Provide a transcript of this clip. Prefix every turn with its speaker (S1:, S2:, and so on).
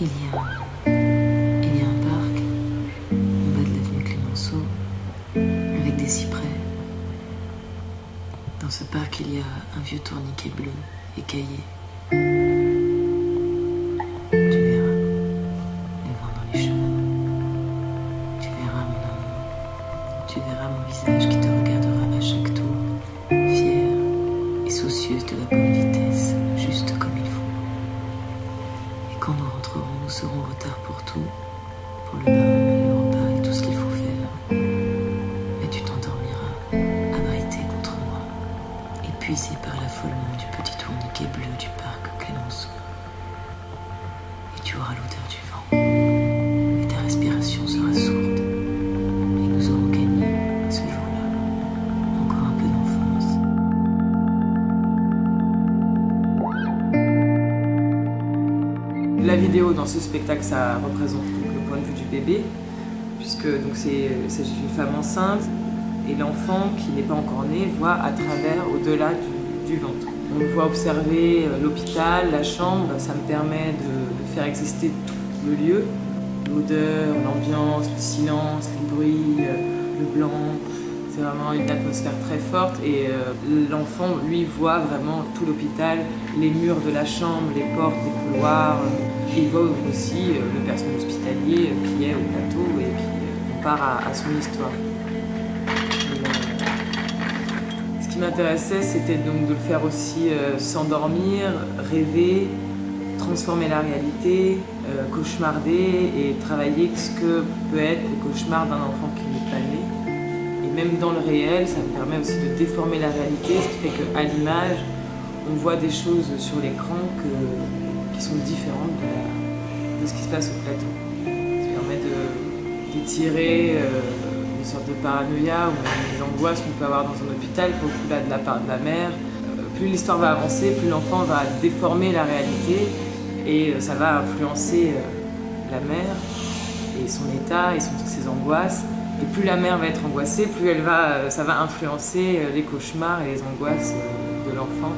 S1: il y a, un parc en bas de l'avenue Clémenceau avec des cyprès. Dans ce parc, il y a un vieux tourniquet bleu écaillé. Tu verras le vent dans les cheveux. Tu verras mon amour. Tu verras mon visage qui te regardera à chaque tour, fier et soucieuse de la bonne vitesse, nous serons en retard pour tout, pour le bain, le repas et tout ce qu'il faut faire. Mais tu t'endormiras, abrité contre moi, épuisé par l'affolement du petit tourniquet bleu du parc Clémenceau. Et tu auras l'odeur du
S2: La vidéo dans ce spectacle, ça représente donc le point de vue du bébé, puisque donc c'est s'agit d'une femme enceinte et l'enfant qui n'est pas encore né voit à travers, au-delà du, ventre. On voit observer euh, l'hôpital, la chambre, ça me permet de, faire exister tout le lieu, l'odeur, l'ambiance, le silence, les bruits, euh, le blanc. C'est vraiment une atmosphère très forte et euh, l'enfant, lui, voit vraiment tout l'hôpital, les murs de la chambre, les portes, les couloirs. Il voit aussi euh, le personnel hospitalier euh, qui est au plateau et puis euh, on part à, son histoire. Euh, ce qui m'intéressait, c'était donc de le faire aussi euh, s'endormir, rêver, transformer la réalité, euh, cauchemarder et travailler ce que peut être le cauchemar d'un enfant qui n'est pas né. Et même dans le réel, ça me permet aussi de déformer la réalité, ce qui fait qu'à l'image, on voit des choses sur l'écran que- qui sont différentes de, ce qui se passe au plateau. Ça permet d'étirer euh, une sorte de paranoïa ou des angoisses qu'on peut avoir dans un hôpital, beaucoup là de la part de la mère. Euh, plus l'histoire va avancer, plus l'enfant va déformer la réalité et euh, ça va influencer la mère et son état et son- ses angoisses. Et plus la mère va être angoissée, plus elle va, ça va influencer les cauchemars et les angoisses de l'enfant.